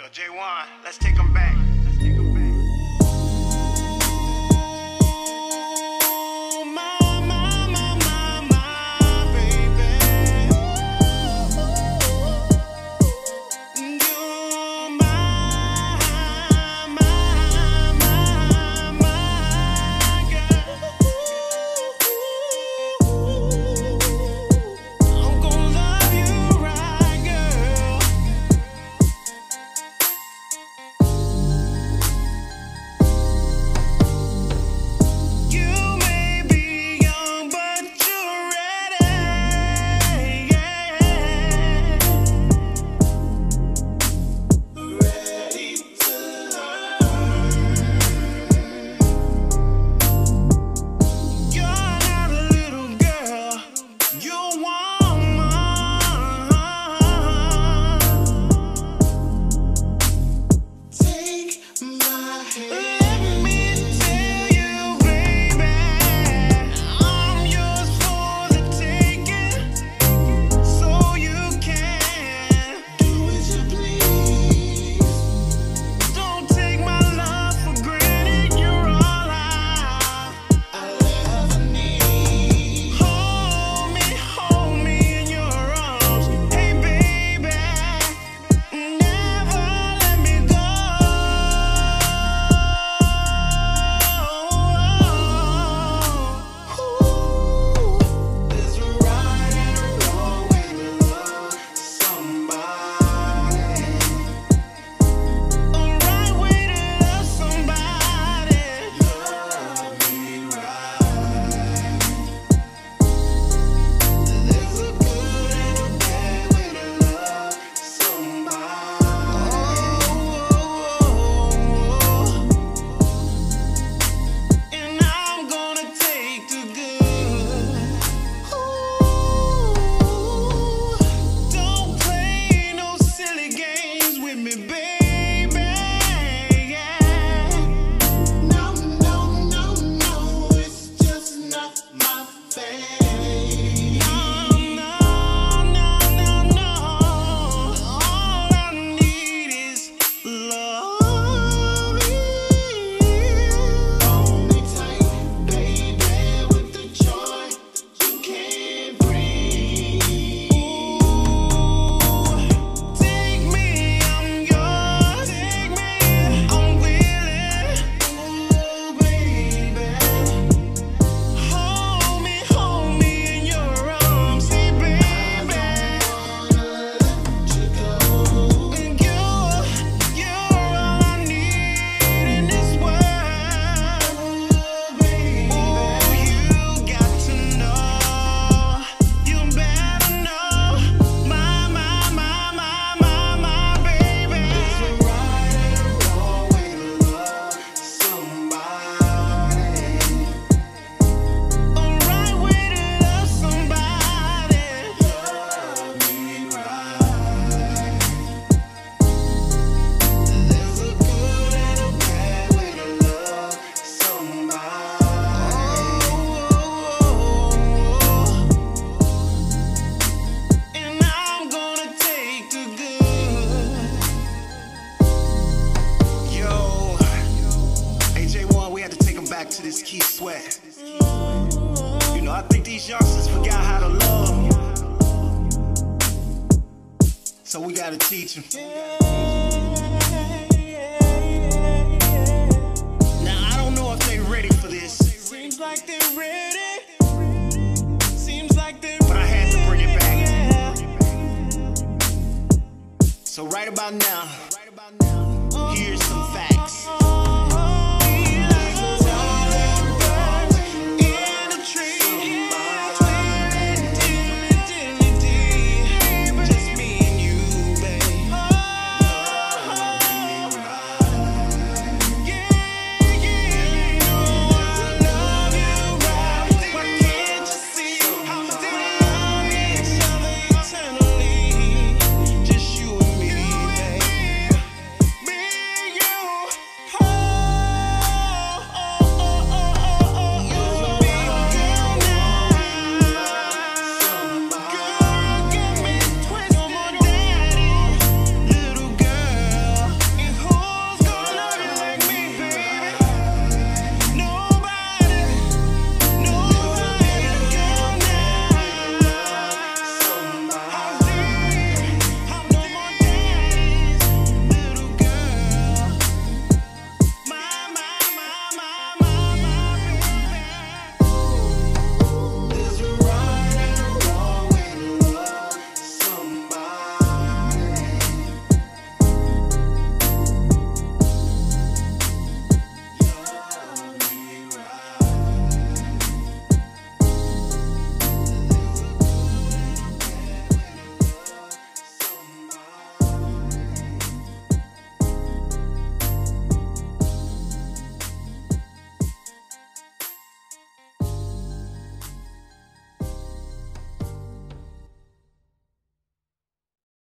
Yo, J1, let's take them back. to this Keith Sweat. You know, I think these youngsters forgot how to love. So we gotta teach them. Now, I don't know if they're ready for this. Seems like they're ready. Seems like they're But I had to bring it back. So right about now.